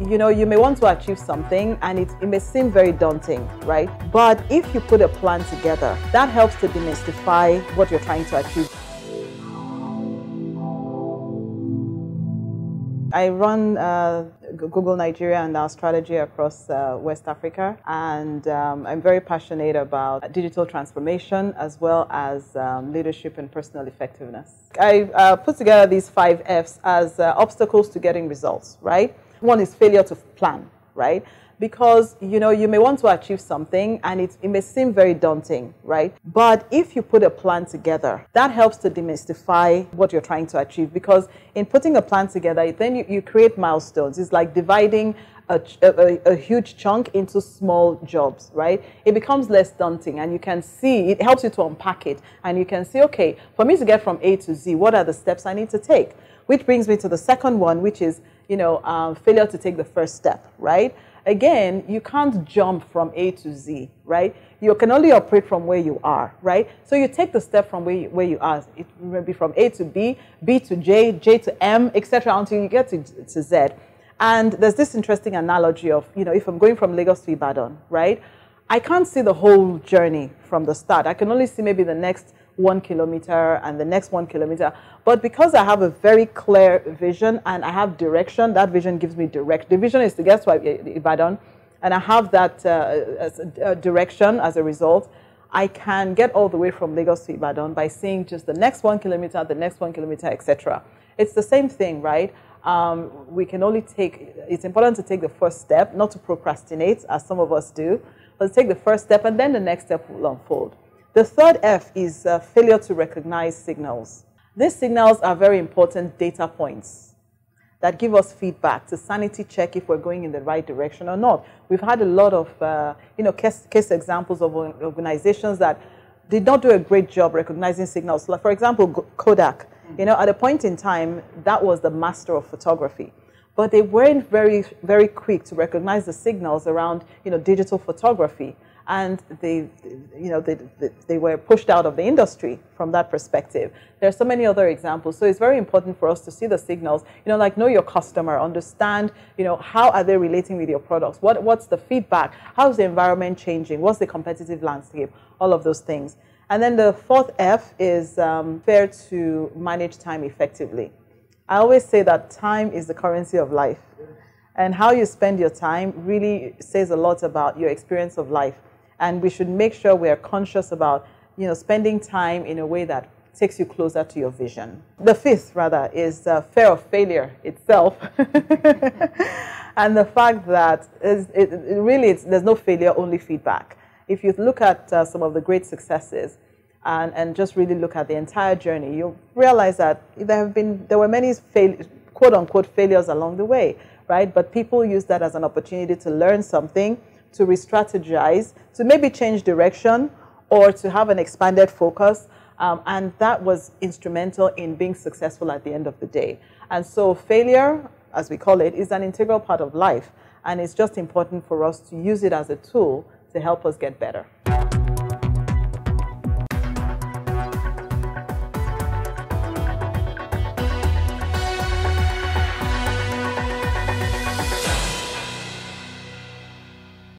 You know, you may want to achieve something and it, it may seem very daunting, right? But if you put a plan together, that helps to demystify what you're trying to achieve. I run uh, Google Nigeria and our strategy across uh, West Africa, and um, I'm very passionate about digital transformation as well as um, leadership and personal effectiveness. I uh, put together these five F's as uh, obstacles to getting results, right? One is failure to plan, right? Because you know you may want to achieve something and it, it may seem very daunting right but if you put a plan together that helps to demystify what you're trying to achieve because in putting a plan together then you, you create milestones it's like dividing a, a, a, huge chunk into small jobs, right? It becomes less daunting and you can see, it helps you to unpack it and you can see, okay, for me to get from A to Z, what are the steps I need to take? Which brings me to the second one, which is, you know, um, failure to take the first step, right? Again, you can't jump from A to Z, right? You can only operate from where you are, right? So you take the step from where you, where you are. It may be from A to B, B to J, J to M, etc., until you get to, to Z. And there's this interesting analogy of, you know, if I'm going from Lagos to Ibadan, right? I can't see the whole journey from the start. I can only see maybe the next one kilometer and the next one kilometer. But because I have a very clear vision and I have direction, that vision gives me direct. The vision is to get to Ibadan, and I have that uh, direction as a result. I can get all the way from Lagos to Ibadan by seeing just the next one kilometer, the next one kilometer, etc. It's the same thing, right? Um, we can only take, it's important to take the first step, not to procrastinate as some of us do, but to take the first step and then the next step will unfold. The third F is uh, failure to recognize signals. These signals are very important data points that give us feedback to sanity check if we're going in the right direction or not. We've had a lot of uh, you know, case, case examples of organizations that did not do a great job recognizing signals. Like for example, Kodak. You know, at a point in time, that was the master of photography but they weren't very, very quick to recognize the signals around, you know, digital photography and they, you know, they, they were pushed out of the industry from that perspective. There are so many other examples. So it's very important for us to see the signals, you know, like know your customer, understand, you know, how are they relating with your products? What, what's the feedback? How's the environment changing? What's the competitive landscape? All of those things. And then the fourth F is um, fair to manage time effectively. I always say that time is the currency of life. And how you spend your time really says a lot about your experience of life and we should make sure we are conscious about you know spending time in a way that takes you closer to your vision. The fifth, rather, is uh, fear of failure itself, and the fact that it, it really there's no failure, only feedback. If you look at uh, some of the great successes, and, and just really look at the entire journey, you'll realize that there have been there were many fail, quote unquote failures along the way, right? But people use that as an opportunity to learn something to re-strategize, to maybe change direction or to have an expanded focus. Um, and that was instrumental in being successful at the end of the day. And so failure, as we call it, is an integral part of life. And it's just important for us to use it as a tool to help us get better.